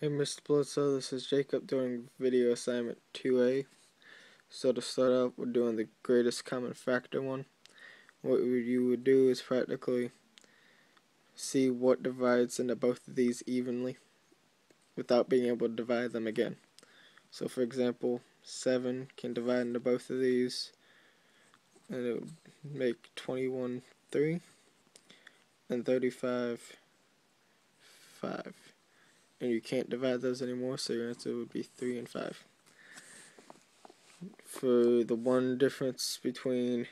Hey Mr. Bledsoe, this is Jacob doing video assignment 2A. So to start off, we're doing the greatest common factor one. What you would do is practically see what divides into both of these evenly without being able to divide them again. So for example, 7 can divide into both of these and it would make 21 3 and 35 5 and you can't divide those anymore, so your answer would be 3 and 5. For the one difference between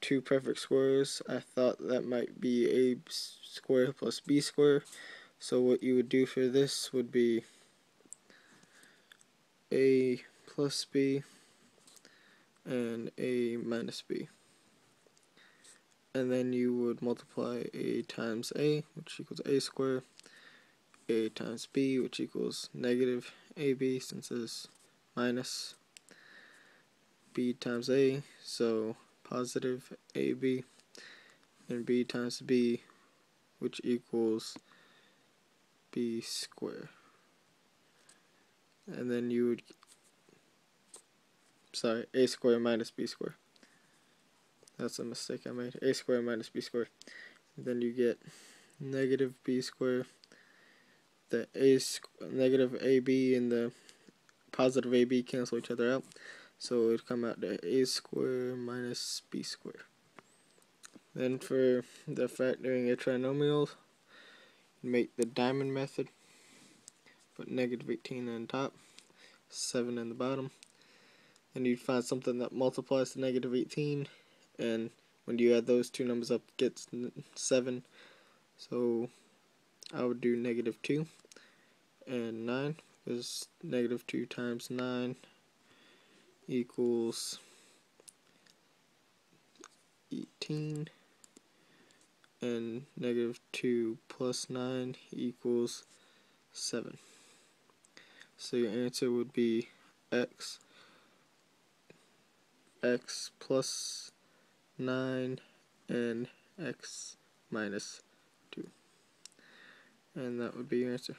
two perfect squares, I thought that might be a square plus b square. So what you would do for this would be a plus b and a minus b. And then you would multiply a times a, which equals a squared, a times b, which equals negative ab, since it's minus b times a, so positive ab, and b times b, which equals b squared. And then you would, sorry, a squared minus b squared. That's a mistake I made. a squared minus b squared. And then you get negative b squared the a negative ab and the positive ab cancel each other out. So it come out to a squared minus b squared. Then for the factoring a trinomial, make the diamond method. Put negative 18 on top, 7 in the bottom. And you'd find something that multiplies to negative 18, and when you add those two numbers up, it gets 7. So I would do negative 2 and 9 because negative 2 times 9 equals 18 and negative 2 plus 9 equals 7. So your answer would be x x plus 9 and x minus and that would be your answer.